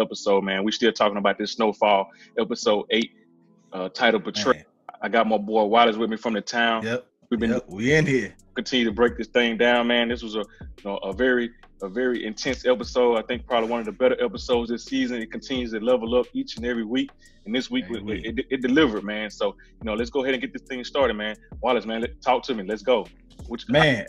episode, man. We still talking about this snowfall episode eight, uh, title betrayal. Man. I got my boy Wallace with me from the town. Yep. We've been Yep. We in here. continue to break this thing down, man. This was a you know, a very a very intense episode. I think probably one of the better episodes this season. It continues to level up each and every week, and this week Every it, it, it delivered, man. So you know, let's go ahead and get this thing started, man. Wallace, man, let, talk to me. Let's go. Which Man.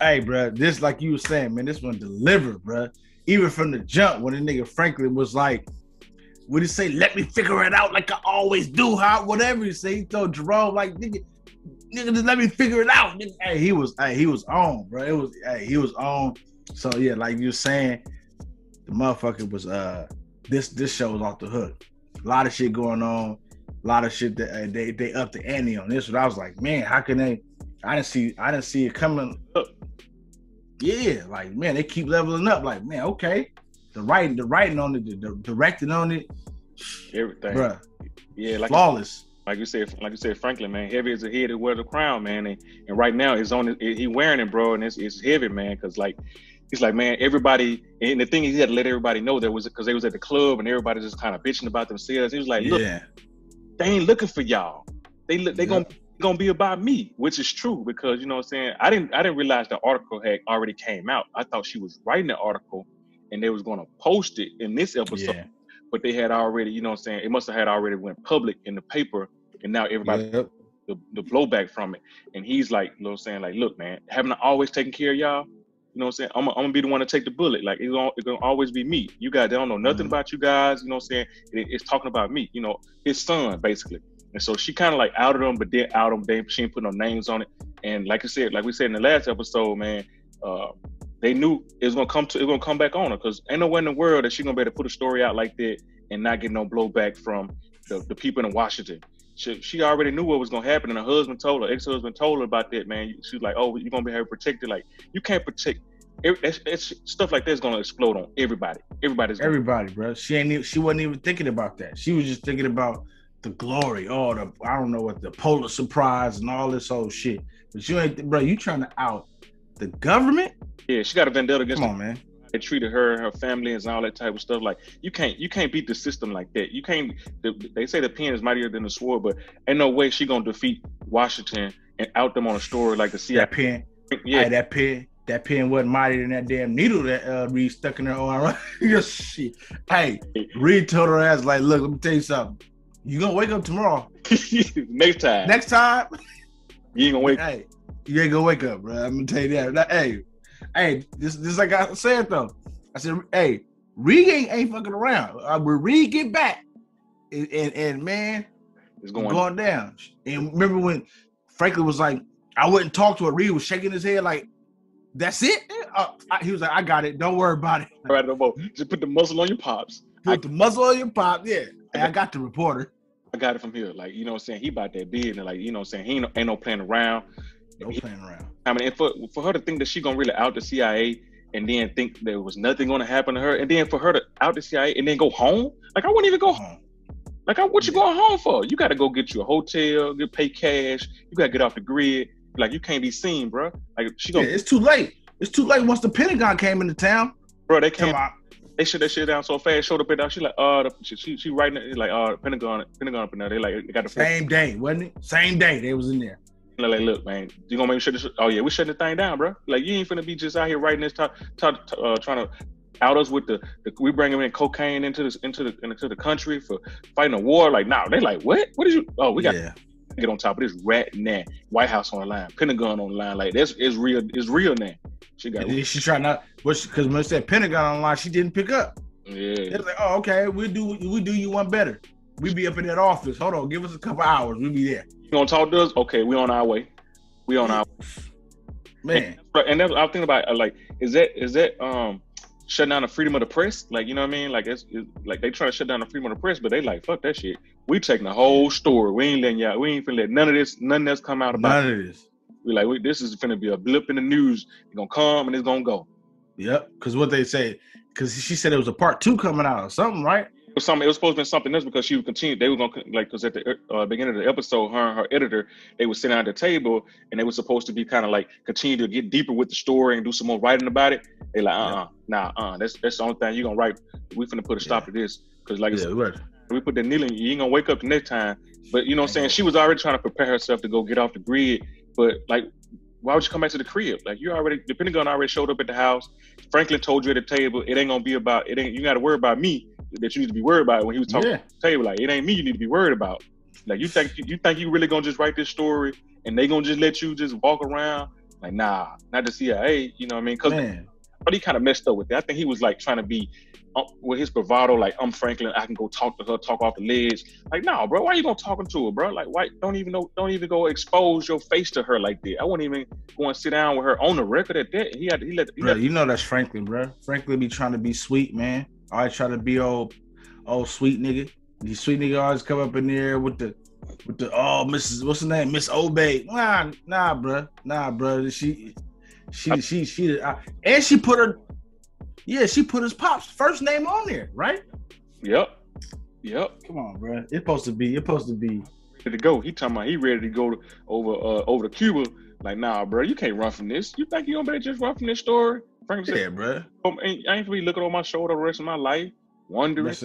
Hey, bro. This like you were saying, man. This one delivered, bro. Even from the jump, when the nigga Franklin was like, would he say? Let me figure it out, like I always do." How whatever you say, he told Jerome like, "Nigga, nigga, just let me figure it out." Hey, he was, hey, he was on, bro. It was, hey, he was on. So yeah, like you were saying, the motherfucker was uh, this this show was off the hook. A lot of shit going on. A lot of shit that uh, they they up the ante on this. But I was like, man, how can they? I didn't see I didn't see it coming. Yeah, like man, they keep leveling up. Like man, okay, the writing, the writing on it, the, the directing on it, everything, bruh, yeah, like flawless. like you said, like you said, Franklin, man, heavy as a head to wear the crown, man, and, and right now it's on, it, he wearing it, bro, and it's, it's heavy, man, because like he's like, man, everybody, and the thing is, he had to let everybody know that was because they was at the club and everybody just kind of bitching about themselves. He was like, look, yeah, they ain't looking for y'all. They look, they Yeah. gonna gonna be about me, which is true because you know what I'm saying. I didn't I didn't realize the article had already came out. I thought she was writing the article and they was gonna post it in this episode, yeah, but they had already, you know what I'm saying. It must have had already went public in the paper, and now everybody yep. the, the blowback from it. And he's like, you know what I'm saying, like, look, man, haven't I always taken care of y'all? You know what I'm saying? I'm, gonna- I'm gonna be the one to take the bullet. Like it's gonna, it's gonna always be me. You guys, they don't know nothing Mhm. about you guys. You know what I'm saying? It- it's talking about me. You know, his son basically. And so she kind of like outed them, but then out him. They she didn't put no names on it. And like I said, like we said in the last episode, man, uh, they knew it was gonna come to it was gonna come back on her because ain't no way in the world that she gonna be able to put a story out like that and not get no blowback from the, the people in Washington she, she already knew what was gonna happen, and her husband told her, ex-husband told her about that. Man, she was like, "Oh, you're gonna be her protected. Like, you can't protect. It's, it's, stuff like that's gonna explode on everybody. Everybody's gonna, Everybody, bro. She ain't she wasn't even thinking about that. She was just thinking about the glory, oh, the I don't know what the Pulitzer Prize and all this old shit. But you ain't, bro. You trying to out the government? yeah. She got a vendetta against Come on, man. They treated her, and her family, and all that type of stuff. Like, you can't, you can't beat the system like that. You can't. The, they say the pen is mightier than the sword, but ain't no way she gonna defeat Washington and out them on a story like the CIA. That pen, Yeah, Hey, that pen, that pen wasn't mightier than that damn needle that uh, Reed stuck in her arm. Just shit. Hey, Reed told her ass like, look, let me tell you something. You gonna wake up tomorrow. next time, Next time, you ain't gonna wait. hey, you ain't gonna wake up, bro. I'm gonna tell you that. Like, hey, hey, this this like I said though. I said, hey, Reed ain't, ain't fucking around. Uh, when Reed get back, and and, and man, It's going, going. down. And remember when Franklin was like, I wouldn't talk to her. Reed was shaking his head like, that's it. Uh, I- he was like, I got it. Don't worry about it. Right no more. Just put the muzzle on your pops. Put the muzzle on your pop. Yeah. Hey, I got the reporter. I got it from here. Like, you know what I'm saying? He bought that big and like, you know what I'm saying? He ain't no, ain't no playing around. No playing around. I mean, and for for her to think that she gonna really out the CIA and then think there was nothing gonna happen to her, and then for her to out the CIA and then go home, like I wouldn't even go home. Like, I, what you going home for? You got to go get you a hotel, get pay cash. You got to get off the grid. Like, you can't be seen, bro. Like, she gonna, it's too late. It's too late once the Pentagon came into town. bro. They came can't. They shut that shit down so fast. Showed up and down. She like, uh, the, she, she she writing it like, uh, Pentagon, Pentagon up in there. They like, they got the Same day, wasn't it? Same day they was in there. Like, like, look, man, you gonna make sure shut this? Oh yeah, we shutting the thing down, bro. Like, you ain't finna be just out here writing this, talk, talk, uh, trying to out us with the, the we bringing in cocaine into this into the into the country for fighting a war. Like, now nah, they like, what? What did you? Oh, we got yeah. get on top of this rat now. White House on the line, Pentagon on the line. Like, that's it's real. It's real now. She got then she tried not, because when said Pentagon online, she didn't pick up. Yeah. was like, oh, okay, we do we do you one better. We be up in that office. Hold on, give us a couple hours. We'll be there. You gonna talk to us? Okay, we on our way. We on our Man, and that's, I'm thinking about like, is that is that um shutting down the freedom of the press? Like, you know what I mean? Like, it's, it's like they trying to shut down the freedom of the press, but they like, fuck that shit. We taking the whole story. We ain't letting y'all. We ain't finna let none of this, none of this come out about. none of this. We like, we, this is gonna be a blip in the news. It's gonna come and it's gonna go. Yep. Because what they say, because she said it was a part two coming out or something, right? It was something. It was supposed to be something else because she would continue. They were gonna like because at the uh, beginning of the episode, her and her editor they were sitting at the table and they were supposed to be kind of like continue to get deeper with the story and do some more writing about it. They like, uh, uh-uh, uh nah, uh, that's that's the only thing you are gonna write. We finna put a stop yeah. to this because like yeah, right. we put the kneeling, you ain't gonna wake up the next time. But you know what I'm saying? She was already trying to prepare herself to go get off the grid. But like why would you come back to the crib? Like you already, the Pentagon already showed up at the house. Franklin told you at the table, it ain't gonna be about it. Ain't you got to worry about me that you need to be worried about when he was talking yeah. at the table. Like it ain't me you need to be worried about. Like you think you think you really gonna just write this story and they gonna just let you just walk around? Like nah, not the CIA. You know what I mean? Because but he kind of messed up with it. I think he was like trying to be um, with his bravado, like I'm Franklin, I can go talk to her, talk off the ledge. Like, no, bro, why you gonna talking to her, bro? Like, why don't even know, don't even go expose your face to her like that. I wouldn't even go and sit down with her on the record at that. He had, he let, he bro, let, you know that's Franklin, bro. Franklin be trying to be sweet, man. I try to be old, old sweet nigga. These sweet nigga always come up in there with the with the oh Mrs. What's her name? Miss Obey. Nah, nah, bro. Nah, bro. She she she she uh, and she put her yeah, she put his pops first name on there, right? Yep. Yep. Come on, bro. It's supposed to be. It's supposed to be. Ready to go. He talking about he ready to go to, over uh, over to Cuba. Like, nah, bro, you can't run from this. You think you gonna better just run from this story? Frank said, yeah, bro. I ain't, I ain't gonna be looking over my shoulder the rest of my life, wondering.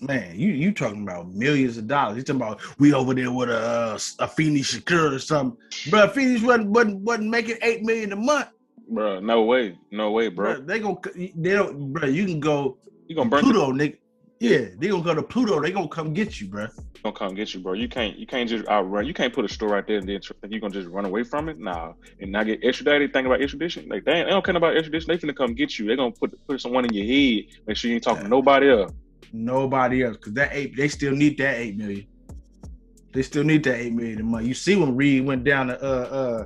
Man, you you talking about millions of dollars? You talking about we over there with a a Afeni Shakur or something, bro? Phoenix wasn't, wasn't wasn't making eight million a month. Bro, no way, no way, bro. bro they gonna they don't, bro. You can go. You gonna burn Pluto, nigga. Yeah, they gonna go to Pluto. They gonna come get you, bro. Gonna come get you, bro. You can't, you can't just outrun. You can't put a store right there and then think you gonna just run away from it. Nah, and not get extradited. Think about extradition. Like they, they don't care about extradition. They finna come get you. They gonna put put someone in your head. Make sure you ain't talking yeah. to nobody else. Nobody else, cause that eight, they still need that eight million. They still need that eight million a month. You see when Reed went down to uh uh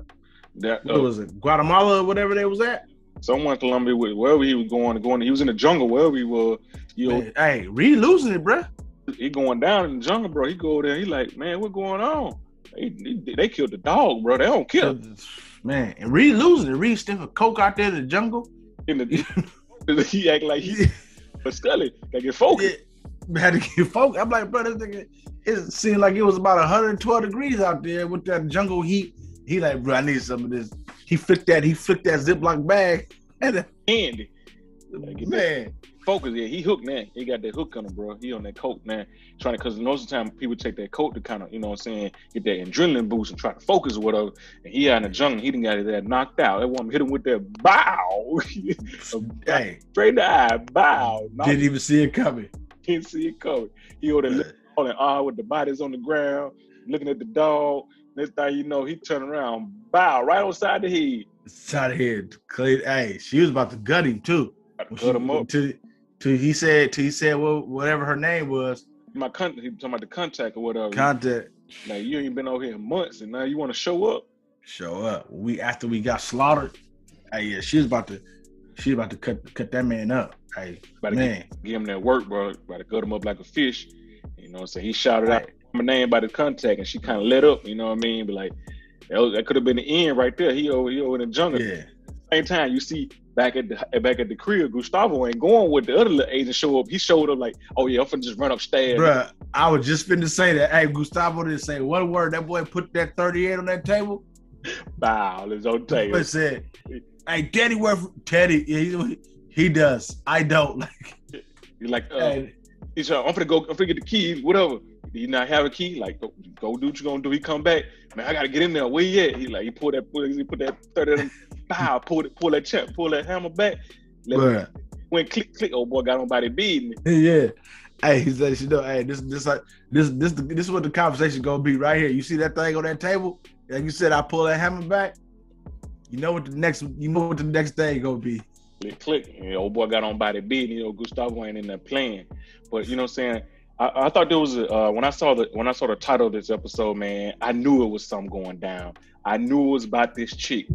that, uh, was it? Guatemala or whatever they was at. Someone Colombia, wherever he was going, going. He was in the jungle, wherever he was. You know, hey, Reed losing it, bro. He going down in the jungle, bro. He go there. He like, man, what going on? They, they, they killed the dog, bro. They don't kill. Man, and Reed losing it. Reed sniffing coke out there in the jungle. In the he act like he, but Scully, got get focused. Yeah, had to get focused. I'm like, bro, this nigga, it seemed like it was about 112 degrees out there with that jungle heat he like, bro, I need some of this. He flicked that. He flicked that Ziploc bag and handy. Like, man, focus. Yeah, he hooked man. He got that hook on him, bro. He on that coat man. Trying to, cause most of the time people take that coat to kind of, you know, what I'm saying, get that adrenaline boost and try to focus or whatever. And he out in the jungle, he didn't got that knocked out. That woman hit him with that bow. hey, straight the eye, bow. Didn't even see it coming. Didn't see it coming. He on the on and ah with the bodies on the ground, looking at the dog. Next thing you know, he turned around, bow right on side the head. Side of the head. Hey, she was about to gut him too. To Cut him up. To, to he said, to he said, well, whatever her name was. My con- he talking about the contact or whatever. Contact. Like you ain't been over here in months, and now you want to show up. Show up. We after we got slaughtered. Hey, yeah, she was about to, she was about to cut cut that man up. Hey, about man, give, him that work, bro. About to cut him up like a fish. You know, so he shouted out my name by the contact, and she kind of let up. You know what I mean? But like that, was, that could have been the end right there. He over, he over in the jungle. Yeah. Same time, you see back at the back at the crib, Gustavo ain't going with the other little agent show up. He showed up like, oh yeah, I'm finna just run upstairs. Bruh, I was just finna say that. Hey, Gustavo didn't say one word. That boy put that 38 on that table. Bow, let's on table. Said, hey, Teddy work Teddy. He, he does. I don't like. You're like, uh, hey. he's like, I'm finna go. I'm finna get the keys. Whatever. Do you not have a key? Like, go, go do what you gonna do. He come back, man. I gotta get in there. Where you at? He like, he pulled that, pull, he put that thirty, pow, pull it, pull that check, pull that hammer back. Let went click, click. Oh boy, got nobody beating me. Yeah. Hey, he said, you know, hey, this, this, like, this, this, this is what the conversation gonna be right here. You see that thing on that table? Like you said, I pull that hammer back. You know what the next, you know what the next thing gonna be. Click, click. And old boy got on body beating. You know, Gustavo ain't in there playing. But you know what I'm saying? I, I thought there was a, uh, when I saw the when I saw the title of this episode, man, I knew it was something going down. I knew it was about this chick.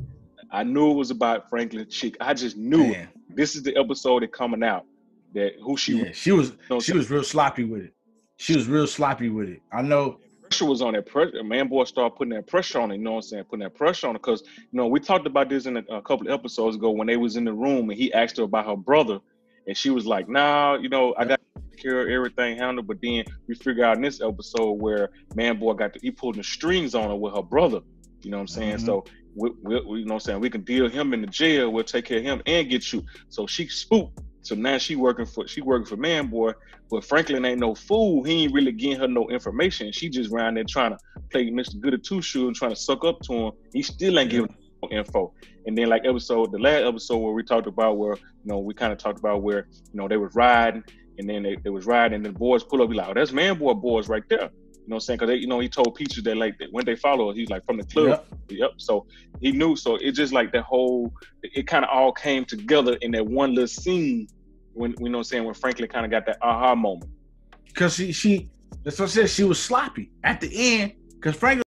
I knew it was about Franklin chick. I just knew man. it. This is the episode that coming out that who she yeah, was. She was she was real sloppy with it. She was real sloppy with it. I know pressure was on that pressure. Man, boy started putting that pressure on it. You know what I'm saying? Putting that pressure on it because you know we talked about this in a, a couple of episodes ago when they was in the room and he asked her about her brother, and she was like, "Nah, you know, I got care of everything handled. But then we figure out in this episode where Man Boy got the, he pulled the strings on her with her brother. You know what I'm saying? Mm-hmm. So we, we, we, you know what I'm saying? We can deal him in the jail. We'll take care of him and get you. So she spooked. So now she working for she working for Man Boy, but Franklin ain't no fool. He ain't really getting her no information. She just around there trying to play Mr. Goody Two Shoes and trying to suck up to him. He still ain't giving no info. And then like episode the last episode where we talked about where you know we kind of talked about where you know they was riding and then they, they was riding and the boys pull up be like, oh, that's Man Boy boys right there. You know what I'm saying? Because you know he told Peaches that like when they follow, he's like from the club. Yep. yep. So he knew. So it just like the whole, it kind of all came together in that one little scene when you know what I'm saying when Franklin kind of got that aha moment. Because she she that's what I said she was sloppy at the end because Franklin